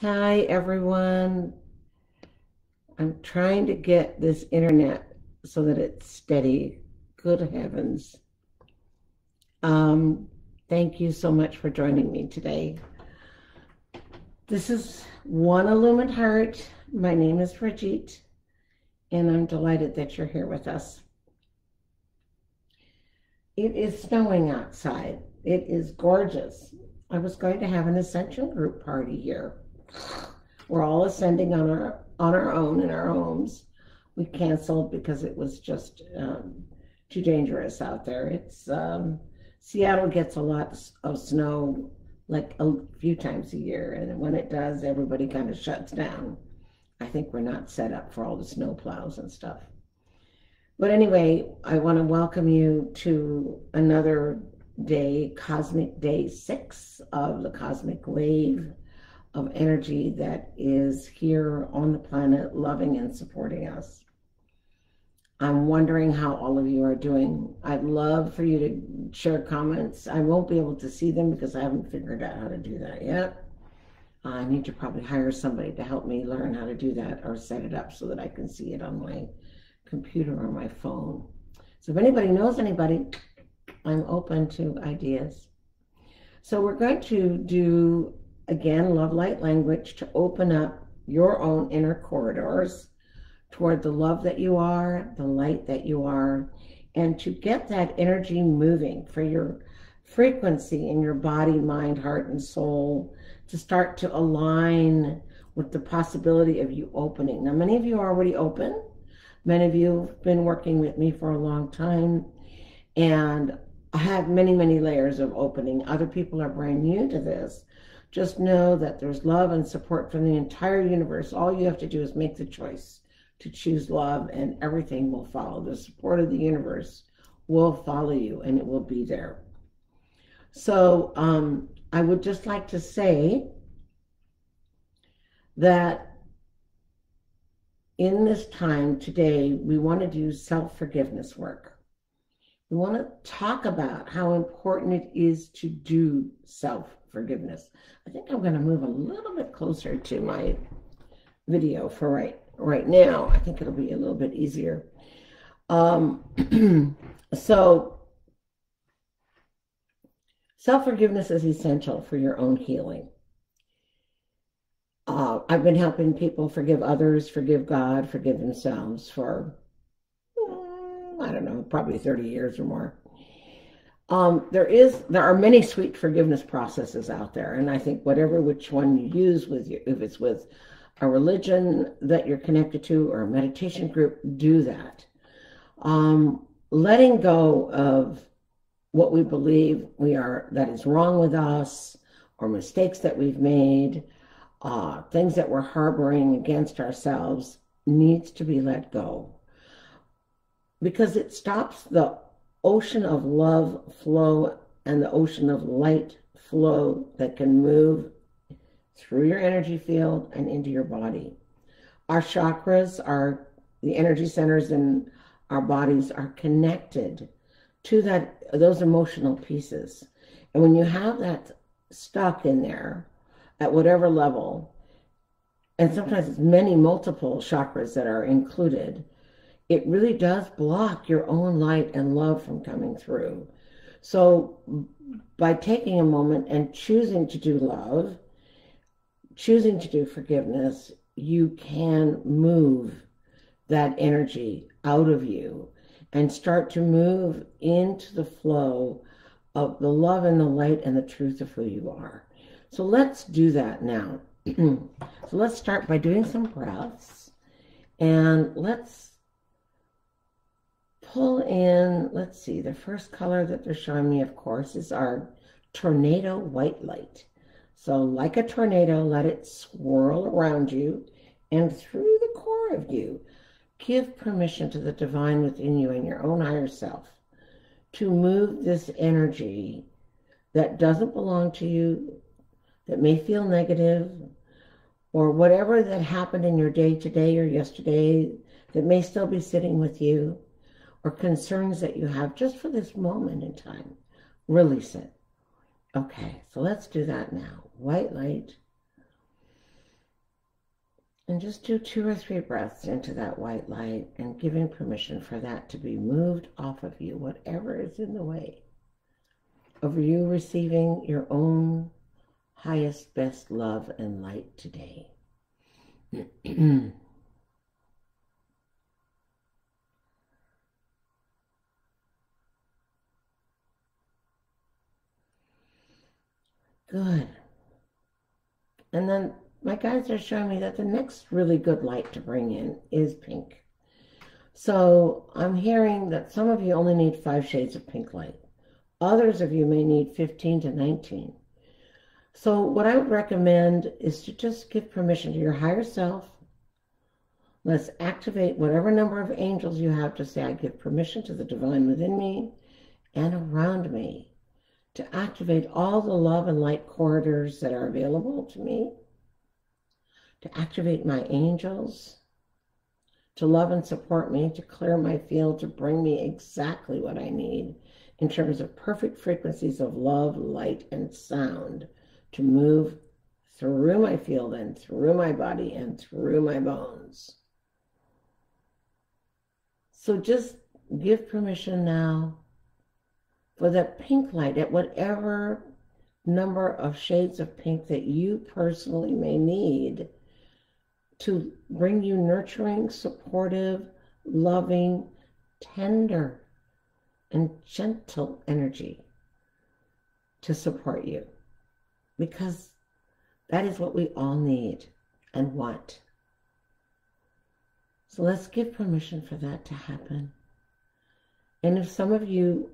Hi, everyone. I'm trying to get this internet so that it's steady. Good heavens. Um, thank you so much for joining me today. This is One Illumined Heart. My name is Rajith, and I'm delighted that you're here with us. It is snowing outside. It is gorgeous. I was going to have an ascension group party here we're all ascending on our on our own in our homes. We canceled because it was just um, too dangerous out there. It's um, Seattle gets a lot of snow like a few times a year, and when it does, everybody kind of shuts down. I think we're not set up for all the snow plows and stuff. But anyway, I want to welcome you to another day, Cosmic Day 6 of the Cosmic Wave of energy that is here on the planet, loving and supporting us. I'm wondering how all of you are doing. I'd love for you to share comments. I won't be able to see them because I haven't figured out how to do that yet. Uh, I need to probably hire somebody to help me learn how to do that or set it up so that I can see it on my computer or my phone. So if anybody knows anybody, I'm open to ideas. So we're going to do again, love light language to open up your own inner corridors toward the love that you are, the light that you are, and to get that energy moving for your frequency in your body, mind, heart, and soul to start to align with the possibility of you opening. Now, many of you are already open. Many of you have been working with me for a long time, and I have many, many layers of opening. Other people are brand new to this. Just know that there's love and support from the entire universe. All you have to do is make the choice to choose love, and everything will follow. The support of the universe will follow you, and it will be there. So, um, I would just like to say that in this time today, we want to do self forgiveness work. We want to talk about how important it is to do self forgiveness. I think I'm going to move a little bit closer to my video for right right now. I think it'll be a little bit easier. Um, so self-forgiveness is essential for your own healing. Uh, I've been helping people forgive others, forgive God, forgive themselves for, mm, I don't know, probably 30 years or more. Um, there is there are many sweet forgiveness processes out there, and I think whatever which one you use with you, if it's with a religion that you're connected to or a meditation group, do that. Um, letting go of what we believe we are that is wrong with us, or mistakes that we've made, uh, things that we're harboring against ourselves, needs to be let go because it stops the ocean of love flow and the ocean of light flow that can move through your energy field and into your body. Our chakras are the energy centers in our bodies are connected to that those emotional pieces. And when you have that stuck in there at whatever level, and sometimes it's many multiple chakras that are included, it really does block your own light and love from coming through. So, by taking a moment and choosing to do love, choosing to do forgiveness, you can move that energy out of you and start to move into the flow of the love and the light and the truth of who you are. So, let's do that now. so, let's start by doing some breaths and let's pull in, let's see, the first color that they're showing me, of course, is our tornado white light. So like a tornado, let it swirl around you and through the core of you. Give permission to the divine within you and your own higher self to move this energy that doesn't belong to you, that may feel negative, or whatever that happened in your day today or yesterday that may still be sitting with you or concerns that you have just for this moment in time. Release it. Okay, so let's do that now. White light. And just do two or three breaths into that white light and giving permission for that to be moved off of you, whatever is in the way of you receiving your own highest, best love and light today. Good. And then my guides are showing me that the next really good light to bring in is pink. So I'm hearing that some of you only need five shades of pink light. Others of you may need 15 to 19. So what I would recommend is to just give permission to your higher self. Let's activate whatever number of angels you have to say, I give permission to the divine within me and around me to activate all the love and light corridors that are available to me to activate my angels, to love and support me, to clear my field, to bring me exactly what I need in terms of perfect frequencies of love, light, and sound to move through my field and through my body and through my bones. So just give permission now for that pink light at whatever number of shades of pink that you personally may need to bring you nurturing, supportive, loving, tender, and gentle energy to support you. Because that is what we all need and want. So let's give permission for that to happen. And if some of you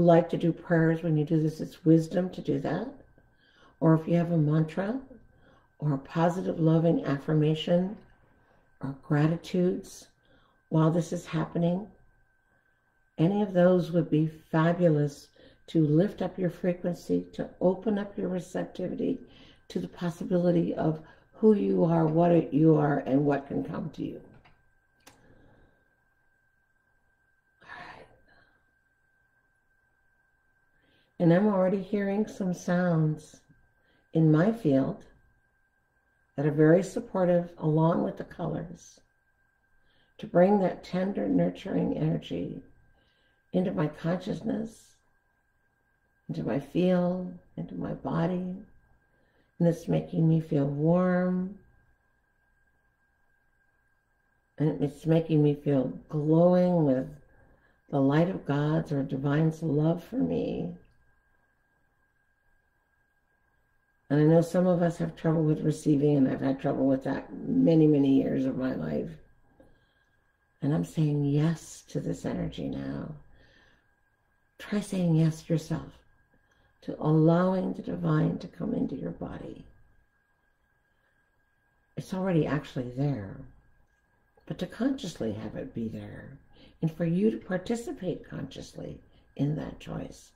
like to do prayers when you do this, it's wisdom to do that. Or if you have a mantra or a positive, loving affirmation or gratitudes while this is happening, any of those would be fabulous to lift up your frequency, to open up your receptivity to the possibility of who you are, what you are, and what can come to you. And I'm already hearing some sounds in my field that are very supportive along with the colors to bring that tender, nurturing energy into my consciousness, into my field, into my body. And it's making me feel warm. And it's making me feel glowing with the light of God's or divine's love for me. And I know some of us have trouble with receiving, and I've had trouble with that many, many years of my life. And I'm saying yes to this energy now. Try saying yes yourself, to allowing the divine to come into your body. It's already actually there, but to consciously have it be there, and for you to participate consciously in that choice.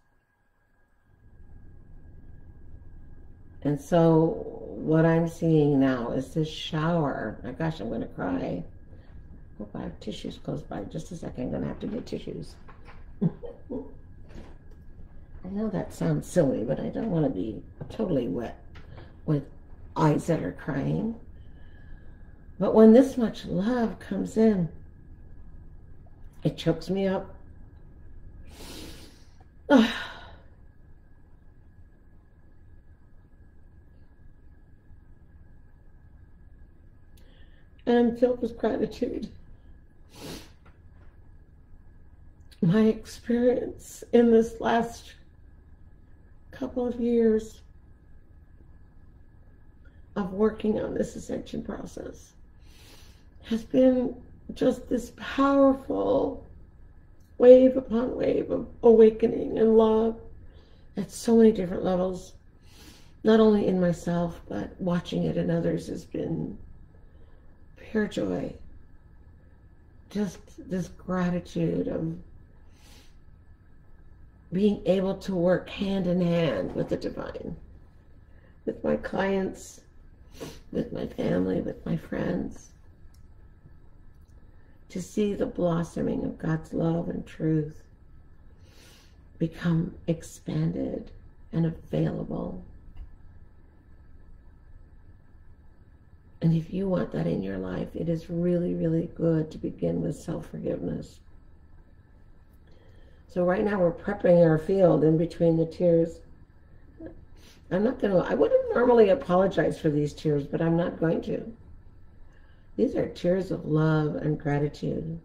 And so what I'm seeing now is this shower. My gosh, I'm going to cry. Hope I have tissues close by. Just a second, I'm going to have to get tissues. I know that sounds silly, but I don't want to be totally wet with eyes that are crying. But when this much love comes in, it chokes me up. and filled with gratitude. My experience in this last couple of years of working on this ascension process has been just this powerful wave upon wave of awakening and love at so many different levels. Not only in myself, but watching it in others has been pure joy. Just this gratitude of being able to work hand in hand with the divine, with my clients, with my family, with my friends, to see the blossoming of God's love and truth become expanded and available And if you want that in your life, it is really, really good to begin with self forgiveness. So, right now, we're prepping our field in between the tears. I'm not going to, I wouldn't normally apologize for these tears, but I'm not going to. These are tears of love and gratitude.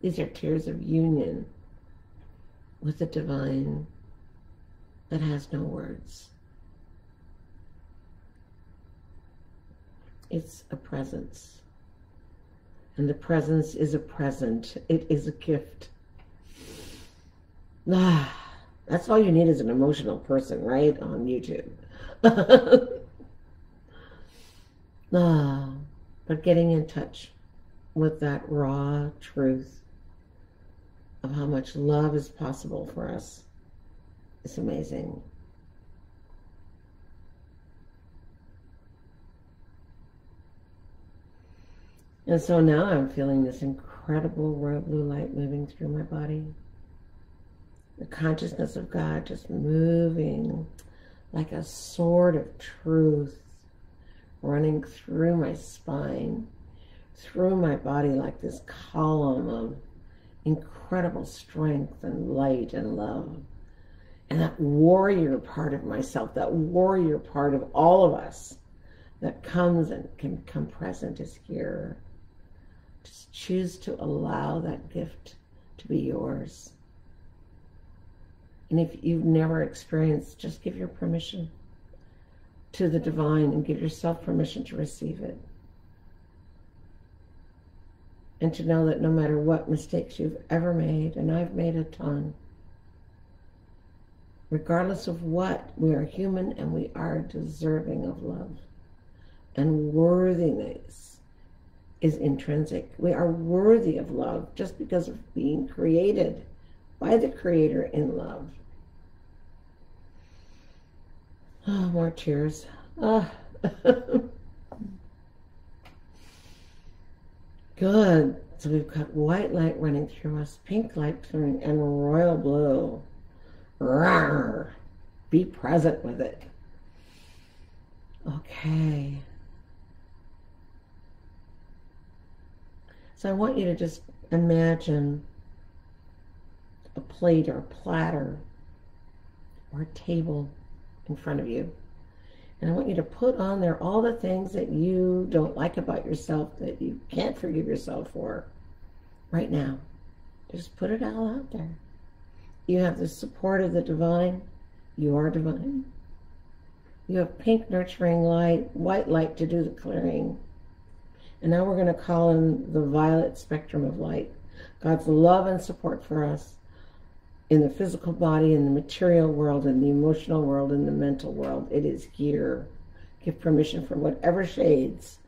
These are tears of union with the divine that has no words. It's a presence. And the presence is a present. It is a gift. Ah, that's all you need is an emotional person, right? On YouTube. ah, but getting in touch with that raw truth of how much love is possible for us is amazing. And so now I'm feeling this incredible royal blue light moving through my body. The consciousness of God just moving like a sword of truth running through my spine, through my body like this column of incredible strength and light and love. And that warrior part of myself, that warrior part of all of us that comes and can come present is here. Just choose to allow that gift to be yours. And if you've never experienced, just give your permission to the divine and give yourself permission to receive it. And to know that no matter what mistakes you've ever made, and I've made a ton, regardless of what, we are human and we are deserving of love. And worthiness is intrinsic. We are worthy of love just because of being created by the Creator in love. Oh, more tears. Ah. Good. So we've got white light running through us, pink light through, and royal blue. Rawr. Be present with it. Okay. So I want you to just imagine a plate or a platter or a table in front of you. And I want you to put on there all the things that you don't like about yourself, that you can't forgive yourself for right now. Just put it all out there. You have the support of the divine. You are divine. You have pink nurturing light, white light to do the clearing. And now we're going to call in the violet spectrum of light. God's love and support for us in the physical body, in the material world, in the emotional world, in the mental world. It is here. Give permission for whatever shades,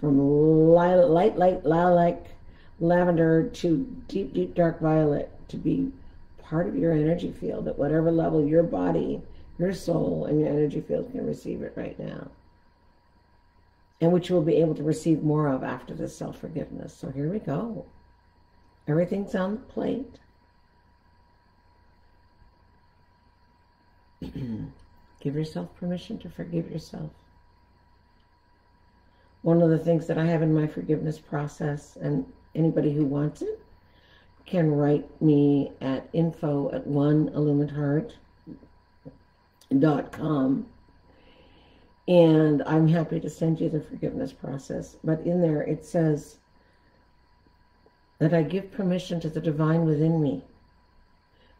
from light, light, light, lilac, lavender to deep, deep, dark violet, to be part of your energy field at whatever level your body, your soul, and your energy field can receive it right now and which we'll be able to receive more of after this self forgiveness. So here we go. Everything's on the plate. Give yourself permission to forgive yourself. One of the things that I have in my forgiveness process, and anybody who wants it can write me at info at oneilluminedheart.com and I'm happy to send you the forgiveness process. But in there it says that I give permission to the divine within me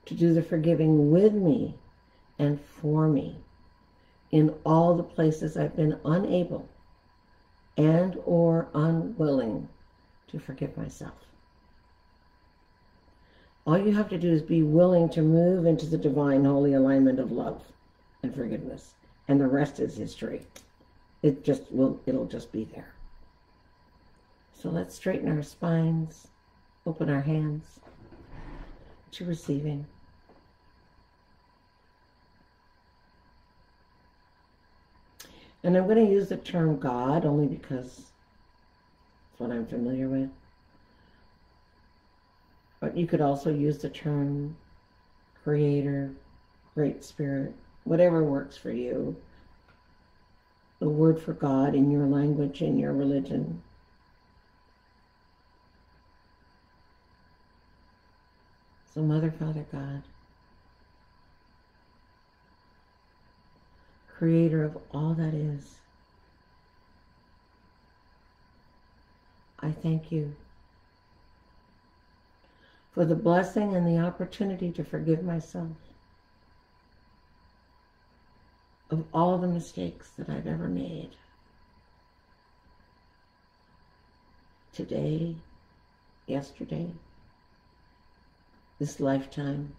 to do the forgiving with me and for me in all the places I've been unable and or unwilling to forgive myself. All you have to do is be willing to move into the divine holy alignment of love and forgiveness and the rest is history. It just will, it'll just be there. So let's straighten our spines, open our hands to receiving. And I'm going to use the term God only because it's what I'm familiar with. But you could also use the term Creator, Great Spirit, whatever works for you. the word for God in your language, in your religion. So, Mother, Father, God, creator of all that is, I thank you for the blessing and the opportunity to forgive myself of all the mistakes that I've ever made. Today, yesterday, this lifetime,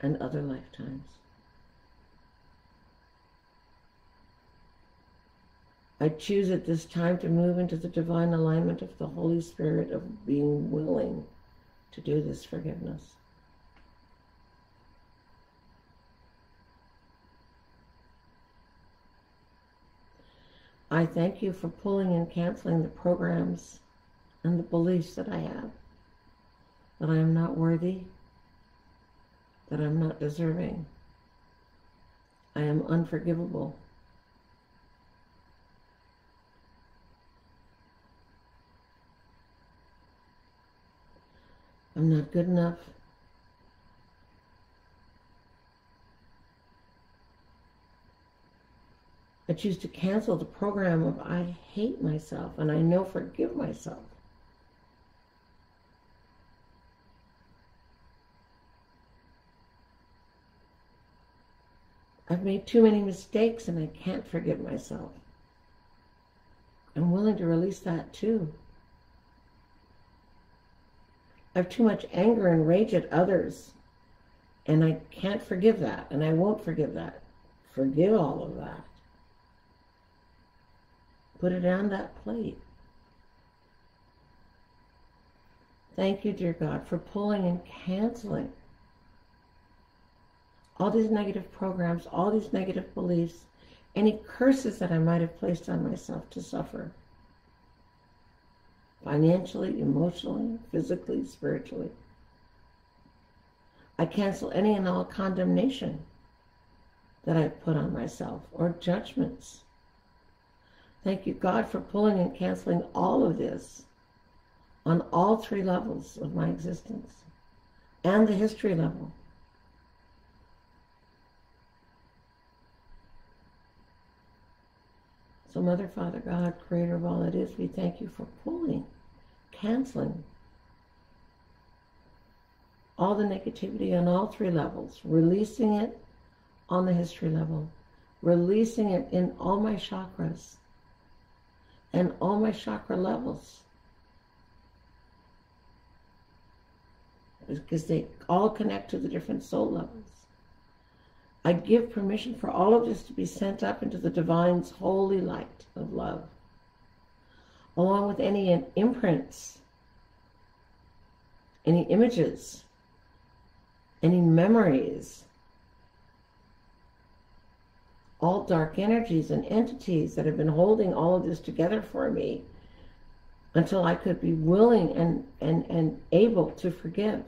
and other lifetimes. I choose at this time to move into the divine alignment of the Holy Spirit of being willing to do this forgiveness. I thank you for pulling and canceling the programs and the beliefs that I have that I am not worthy, that I'm not deserving, I am unforgivable. I'm not good enough. I choose to cancel the program of I hate myself and I know forgive myself. I've made too many mistakes and I can't forgive myself. I'm willing to release that too. I have too much anger and rage at others, and I can't forgive that, and I won't forgive that. Forgive all of that. Put it on that plate. Thank you, dear God, for pulling and canceling all these negative programs, all these negative beliefs, any curses that I might have placed on myself to suffer financially, emotionally, physically, spiritually. I cancel any and all condemnation that I put on myself or judgments. Thank you, God, for pulling and canceling all of this on all three levels of my existence and the history level. So, Mother, Father, God, Creator of all that is, we thank you for pulling canceling all the negativity on all three levels, releasing it on the history level, releasing it in all my chakras and all my chakra levels. Because they all connect to the different soul levels. I give permission for all of this to be sent up into the divine's holy light of love along with any imprints, any images, any memories, all dark energies and entities that have been holding all of this together for me until I could be willing and, and, and able to forgive.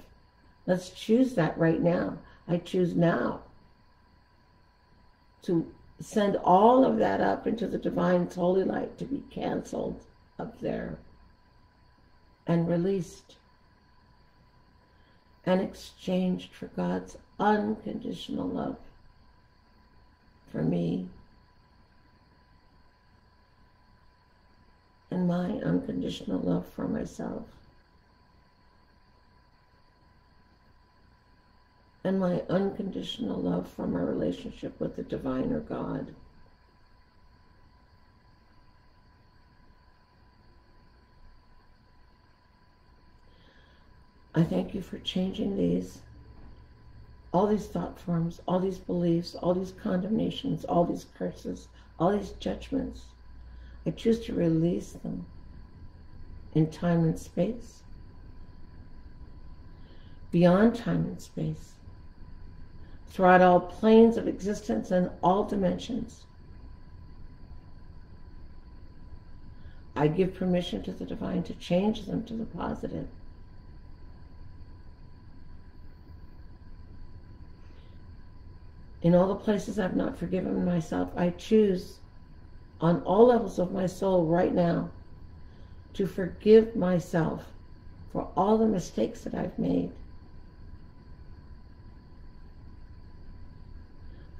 Let's choose that right now. I choose now to send all of that up into the divine holy light to be canceled up there and released and exchanged for God's unconditional love for me and my unconditional love for myself and my unconditional love for my relationship with the divine or God. I thank you for changing these, all these thought forms, all these beliefs, all these condemnations, all these curses, all these judgments. I choose to release them in time and space, beyond time and space, throughout all planes of existence and all dimensions. I give permission to the divine to change them to the positive. In all the places I've not forgiven myself, I choose on all levels of my soul right now to forgive myself for all the mistakes that I've made.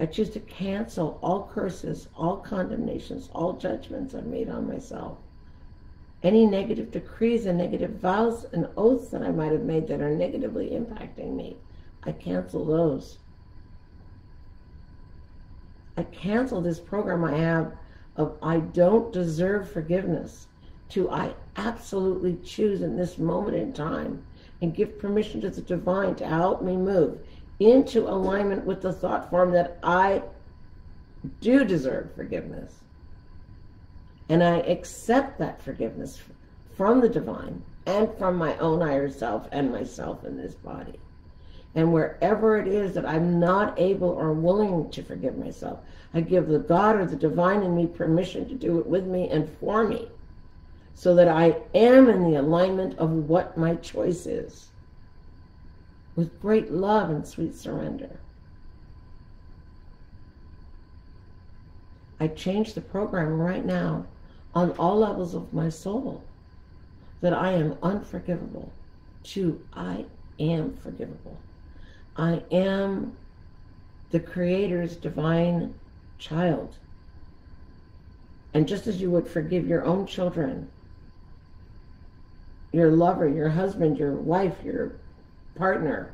I choose to cancel all curses, all condemnations, all judgments I've made on myself. Any negative decrees and negative vows and oaths that I might have made that are negatively impacting me, I cancel those. I cancel this program I have of I don't deserve forgiveness to I absolutely choose in this moment in time and give permission to the divine to help me move into alignment with the thought form that I do deserve forgiveness. And I accept that forgiveness from the divine and from my own higher self and myself in this body. And wherever it is that I'm not able or willing to forgive myself, I give the God or the divine in me permission to do it with me and for me so that I am in the alignment of what my choice is with great love and sweet surrender. I change the program right now on all levels of my soul that I am unforgivable to I am forgivable. I am the Creator's divine child. And just as you would forgive your own children, your lover, your husband, your wife, your partner,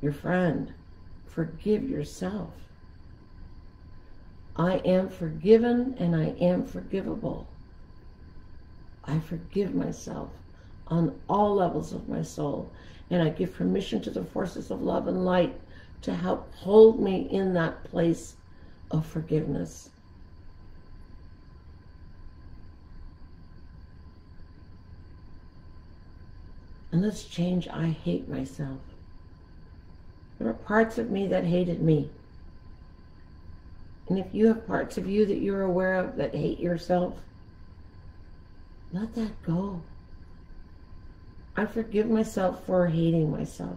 your friend, forgive yourself. I am forgiven and I am forgivable. I forgive myself on all levels of my soul and I give permission to the forces of love and light to help hold me in that place of forgiveness. And let's change I hate myself. There are parts of me that hated me. And if you have parts of you that you're aware of that hate yourself, let that go. I forgive myself for hating myself.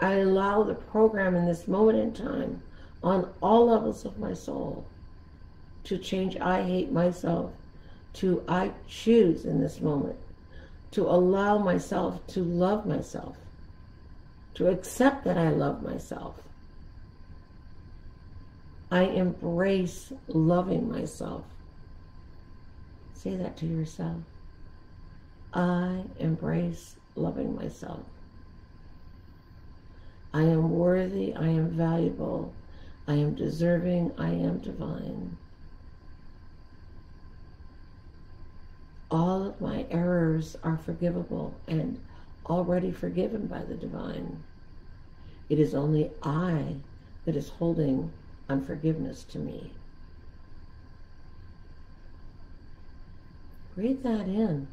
I allow the program in this moment in time on all levels of my soul to change I hate myself to I choose in this moment to allow myself to love myself, to accept that I love myself. I embrace loving myself. Say that to yourself. I embrace loving myself. I am worthy, I am valuable, I am deserving, I am divine. All of my errors are forgivable and already forgiven by the divine. It is only I that is holding unforgiveness to me. Breathe that in.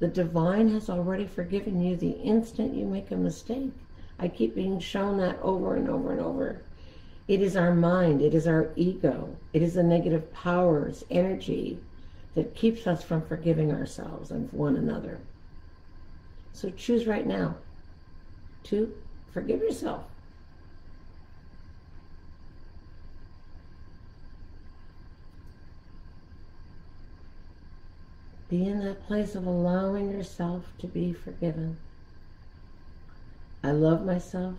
The divine has already forgiven you the instant you make a mistake. I keep being shown that over and over and over. It is our mind, it is our ego, it is the negative powers, energy that keeps us from forgiving ourselves and one another. So choose right now to forgive yourself. Be in that place of allowing yourself to be forgiven. I love myself.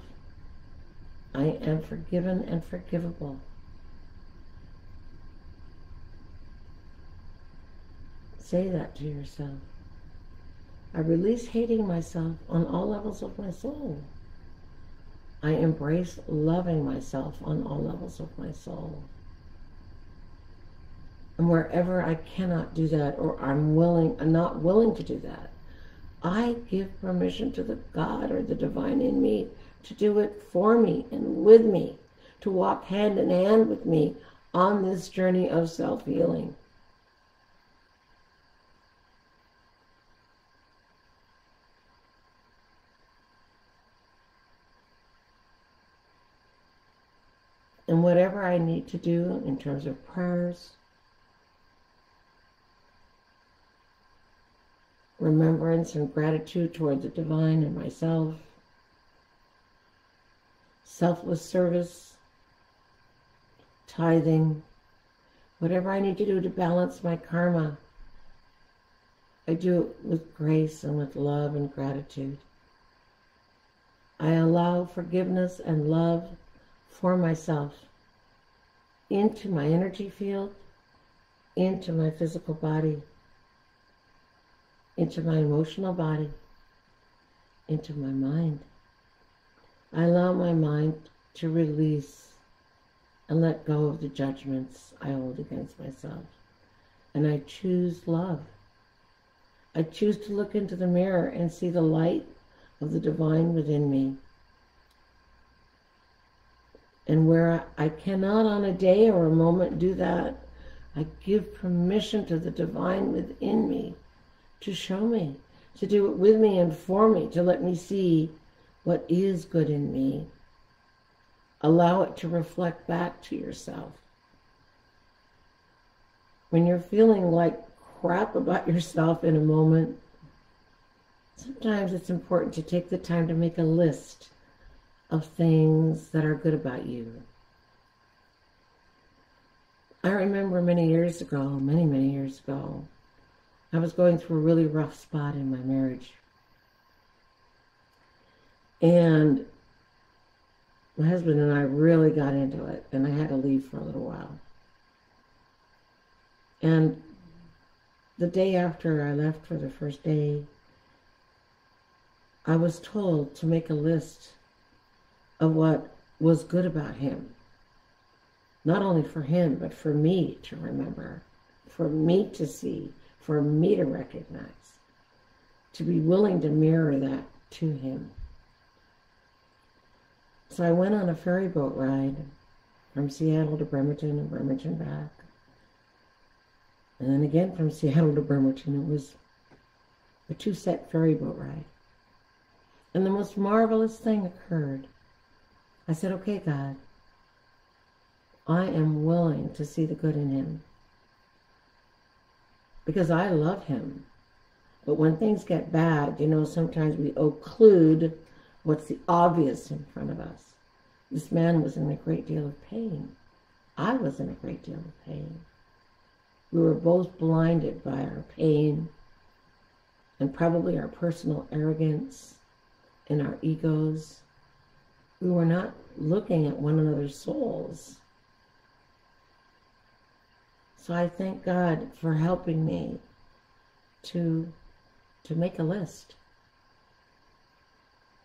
I am forgiven and forgivable. Say that to yourself. I release hating myself on all levels of my soul. I embrace loving myself on all levels of my soul. And wherever I cannot do that or I'm willing, I'm not willing to do that, I give permission to the God or the divine in me to do it for me and with me, to walk hand in hand with me on this journey of self healing. And whatever I need to do in terms of prayers, remembrance and gratitude toward the divine and myself, selfless service, tithing, whatever I need to do to balance my karma. I do it with grace and with love and gratitude. I allow forgiveness and love for myself into my energy field, into my physical body, into my emotional body, into my mind. I allow my mind to release and let go of the judgments I hold against myself. And I choose love. I choose to look into the mirror and see the light of the divine within me. And where I cannot on a day or a moment do that, I give permission to the divine within me to show me, to do it with me and for me, to let me see what is good in me. Allow it to reflect back to yourself. When you're feeling like crap about yourself in a moment, sometimes it's important to take the time to make a list of things that are good about you. I remember many years ago, many, many years ago, I was going through a really rough spot in my marriage. And my husband and I really got into it, and I had to leave for a little while. And the day after I left for the first day, I was told to make a list of what was good about him. Not only for him, but for me to remember, for me to see, for me to recognize, to be willing to mirror that to him. So I went on a ferry boat ride from Seattle to Bremerton and Bremerton back. And then again from Seattle to Bremerton. It was a two set ferry boat ride. And the most marvelous thing occurred. I said, okay, God, I am willing to see the good in him. Because I love him. But when things get bad, you know, sometimes we occlude what's the obvious in front of us. This man was in a great deal of pain. I was in a great deal of pain. We were both blinded by our pain and probably our personal arrogance and our egos we were not looking at one another's souls. So I thank God for helping me to to make a list.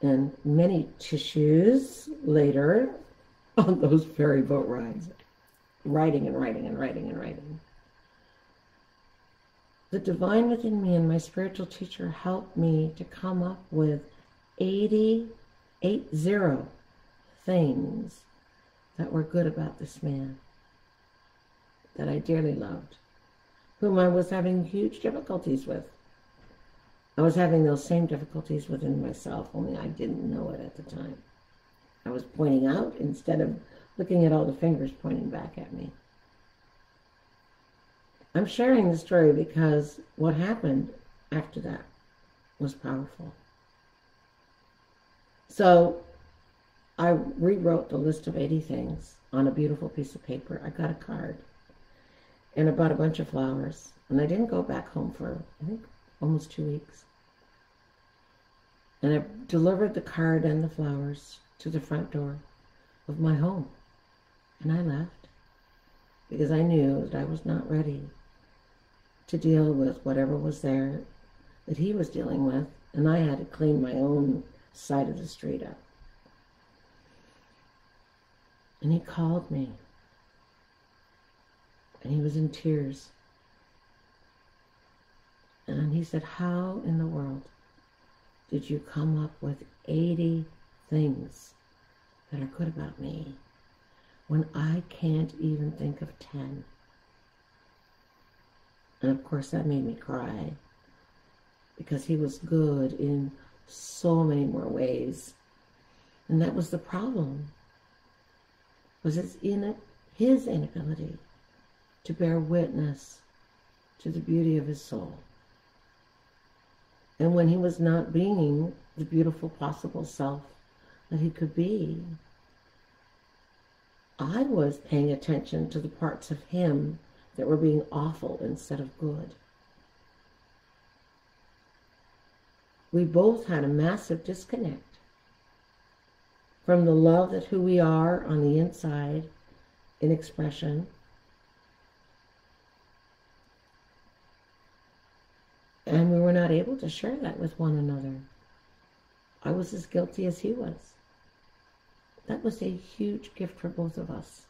And many tissues later on those ferry boat rides, writing and writing and writing and writing. The divine within me and my spiritual teacher helped me to come up with 80, 80 things that were good about this man that I dearly loved, whom I was having huge difficulties with. I was having those same difficulties within myself, only I didn't know it at the time. I was pointing out instead of looking at all the fingers pointing back at me. I'm sharing the story because what happened after that was powerful. So I rewrote the list of 80 things on a beautiful piece of paper. I got a card and I bought a bunch of flowers. And I didn't go back home for, I think, almost two weeks. And I delivered the card and the flowers to the front door of my home. And I left because I knew that I was not ready to deal with whatever was there that he was dealing with. And I had to clean my own side of the street up. And he called me. And he was in tears. And he said, How in the world did you come up with 80 things that are good about me when I can't even think of 10? And of course, that made me cry because he was good in so many more ways. And that was the problem was his, in, his inability to bear witness to the beauty of his soul. And when he was not being the beautiful possible self that he could be, I was paying attention to the parts of him that were being awful instead of good. We both had a massive disconnect from the love that who we are on the inside in expression and we were not able to share that with one another. I was as guilty as he was. That was a huge gift for both of us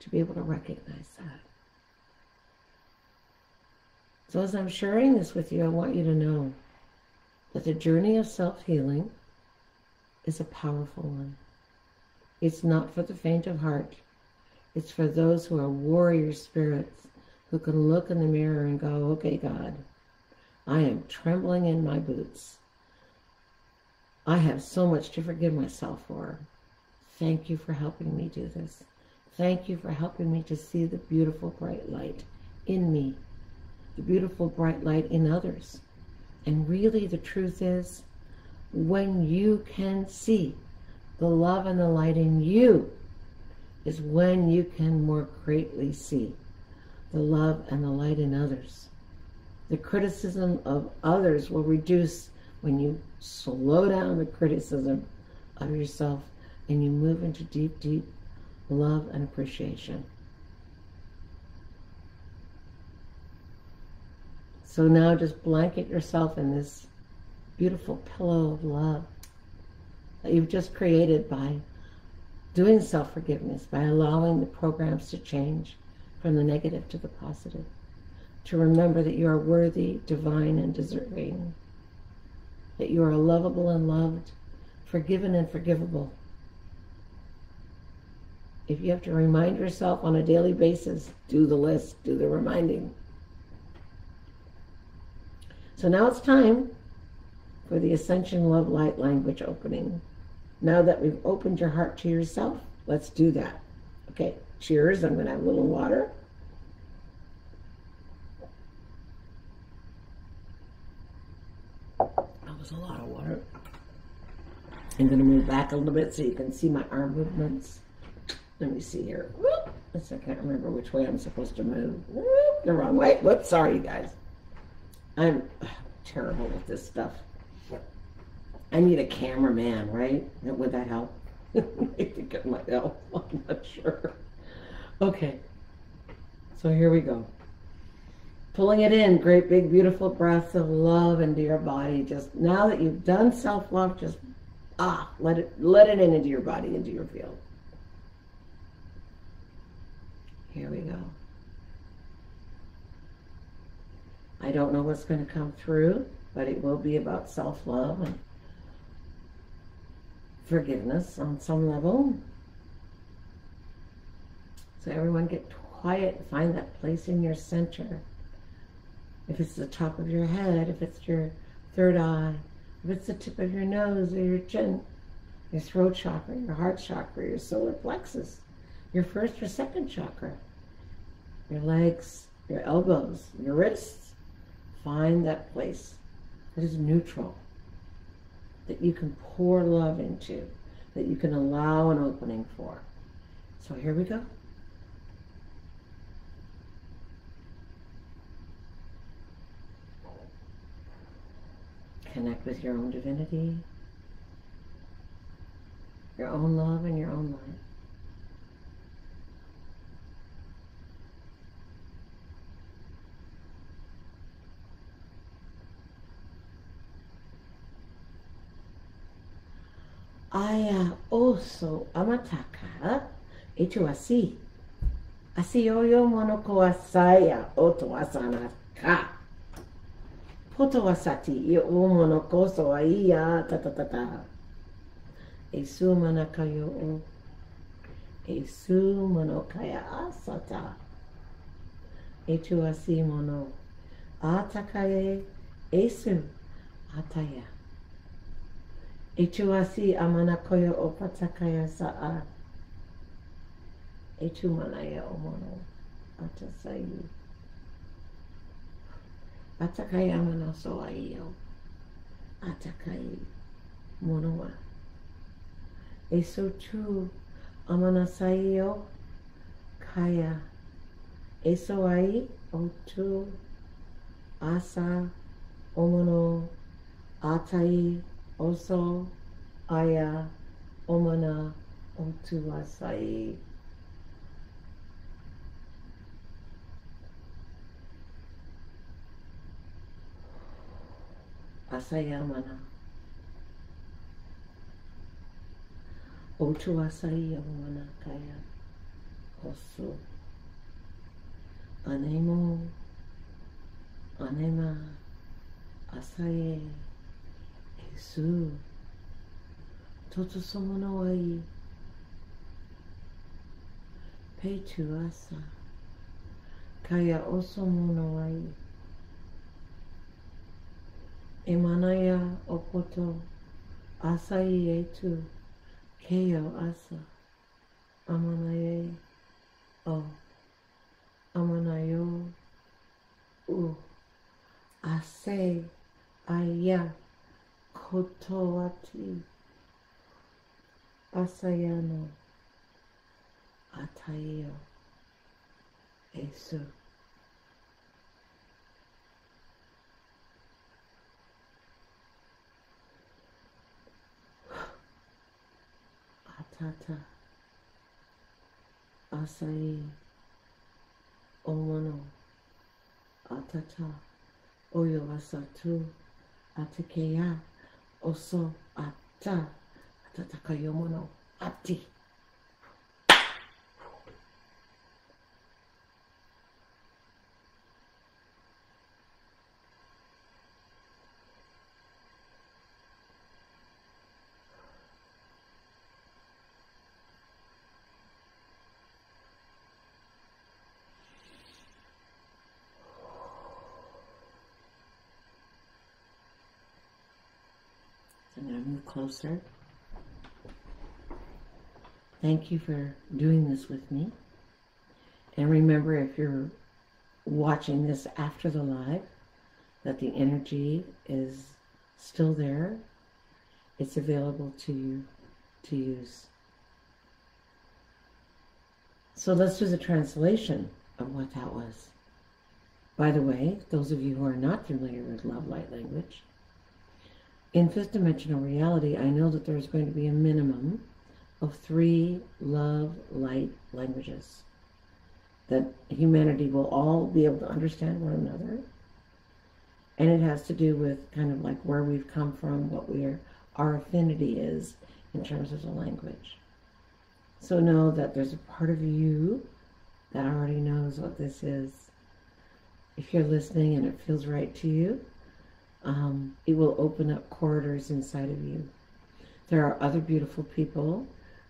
to be able to recognize that. So, as I'm sharing this with you, I want you to know that the journey of self healing is a powerful one. It's not for the faint of heart, it's for those who are warrior spirits who can look in the mirror and go, okay, God, I am trembling in my boots. I have so much to forgive myself for. Thank you for helping me do this. Thank you for helping me to see the beautiful bright light in me, the beautiful bright light in others. And really, the truth is, when you can see the love and the light in you, is when you can more greatly see the love and the light in others. The criticism of others will reduce when you slow down the criticism of yourself and you move into deep, deep love and appreciation. So now just blanket yourself in this beautiful pillow of love that you've just created by doing self forgiveness, by allowing the programs to change from the negative to the positive to remember that you are worthy, divine, and deserving, that you are lovable and loved, forgiven and forgivable. If you have to remind yourself on a daily basis, do the list, do the reminding. So now it's time for the Ascension Love Light language opening. Now that we've opened your heart to yourself, let's do that. Okay, cheers. I'm going to have a little water. A lot of water. I'm going to move back a little bit so you can see my arm movements. Let me see here. Whoop. I can't remember which way I'm supposed to move. Whoop. The wrong way. Whoops, sorry, you guys. I'm terrible with this stuff. I need a cameraman, right? Would that help? I think it might help. I'm not sure. Okay. So here we go pulling it in, great big beautiful breaths of love into your body. Just now that you've done self-love, just ah, let it let it in into your body, into your field. Here we go. I don't know what's going to come through, but it will be about self-love and forgiveness on some level. So everyone get quiet, find that place in your center if it's the top of your head, if it's your third eye, if it's the tip of your nose or your chin, your throat chakra, your heart chakra, your solar plexus, your first or second chakra, your legs, your elbows, your wrists. Find that place that is neutral, that you can pour love into, that you can allow an opening for. So here we go. Connect with your own divinity, your own love, and your own light. Aya oso amataka itu asi. Asi oyo monoko asaya oto asana ka. Potawasati i umo no koso a ia ta ta ta ta. E sumana kayo o. E sumano kaya asata. E tu asimono. Atakaye esu ataya. E tu asi amana koyo o patakaya sa a. E tu manaya o mono. Atasayu. Atakai amana so aio. Atakai monoa. E so tū Amanasaio Kaya. Esoai Otu Asa Omono Atai Oso Aya Omana Otu Asai Asayamana. Otu Asai Omana Kaya. Osu Anemo. Anema. Asaye. Esu Toto Somono Ai Petu Asa. Kaya Osomono Ai Emanaya Opoto Asai Etu Keo Asa Amanaye O Amanayo U Ase Aya Kotoati Asayano Atayo Esu Atata Asai Omano Atata. Oyo Asatu Atakeya Oso. Ata. Atataka Yomono. Ati I'm going to move closer. Thank you for doing this with me. And remember, if you're watching this after the live, that the energy is still there. It's available to you to use. So let's do the translation of what that was. By the way, those of you who are not familiar with love light language, in fifth dimensional reality, I know that there's going to be a minimum of three love light languages that humanity will all be able to understand one another. And it has to do with kind of like where we've come from, what we're our affinity is in terms of the language. So know that there's a part of you that already knows what this is. If you're listening and it feels right to you, um, it will open up corridors inside of you. There are other beautiful people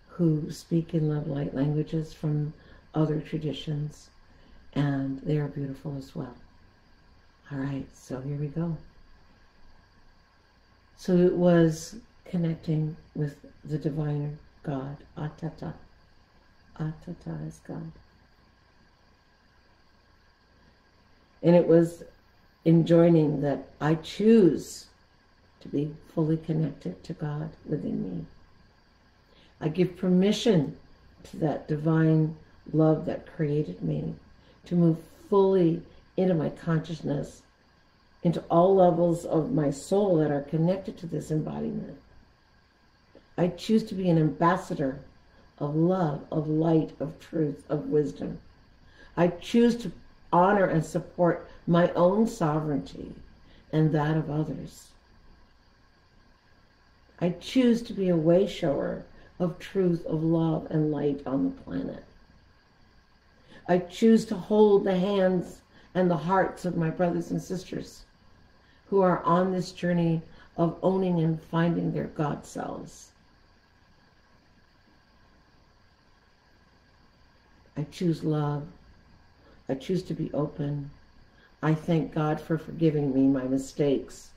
who speak in love light languages from other traditions, and they are beautiful as well. All right, so here we go. So it was connecting with the divine God, Atata. Atata is God. And it was enjoining that I choose to be fully connected to God within me. I give permission to that divine love that created me to move fully into my consciousness, into all levels of my soul that are connected to this embodiment. I choose to be an ambassador of love, of light, of truth, of wisdom. I choose to honor and support my own sovereignty and that of others. I choose to be a way shower of truth, of love, and light on the planet. I choose to hold the hands and the hearts of my brothers and sisters who are on this journey of owning and finding their God selves. I choose love. I choose to be open. I thank God for forgiving me my mistakes.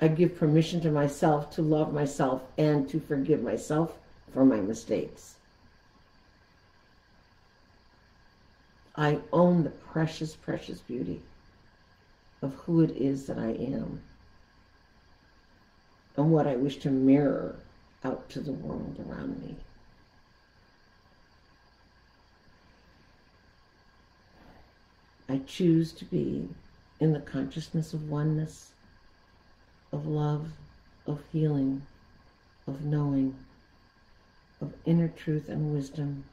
I give permission to myself to love myself and to forgive myself for my mistakes. I own the precious, precious beauty of who it is that I am and what I wish to mirror out to the world around me. I choose to be in the consciousness of oneness, of love, of healing, of knowing, of inner truth and wisdom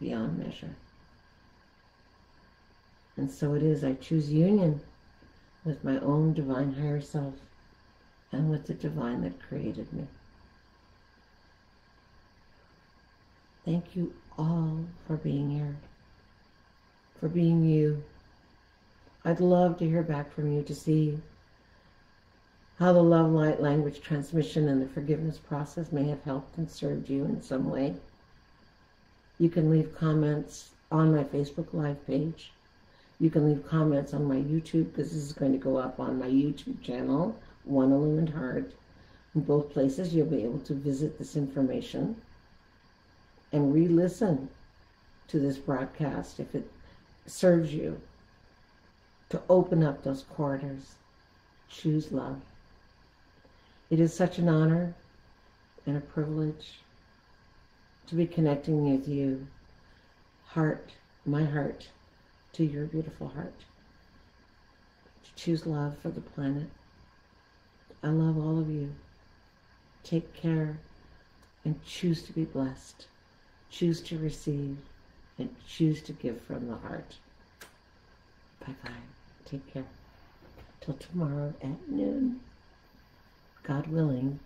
beyond measure. And so it is, I choose union with my own divine higher self and with the divine that created me. Thank you all for being here, for being you. I'd love to hear back from you to see how the love light language transmission and the forgiveness process may have helped and served you in some way. You can leave comments on my Facebook Live page. You can leave comments on my YouTube because this is going to go up on my YouTube channel, One Illumined Heart. In both places, you'll be able to visit this information and re listen to this broadcast if it serves you to open up those corridors. Choose love. It is such an honor and a privilege to be connecting with you, heart, my heart, to your beautiful heart. To choose love for the planet. I love all of you. Take care and choose to be blessed. Choose to receive and choose to give from the heart. Bye bye. Take care. Till tomorrow at noon. God willing.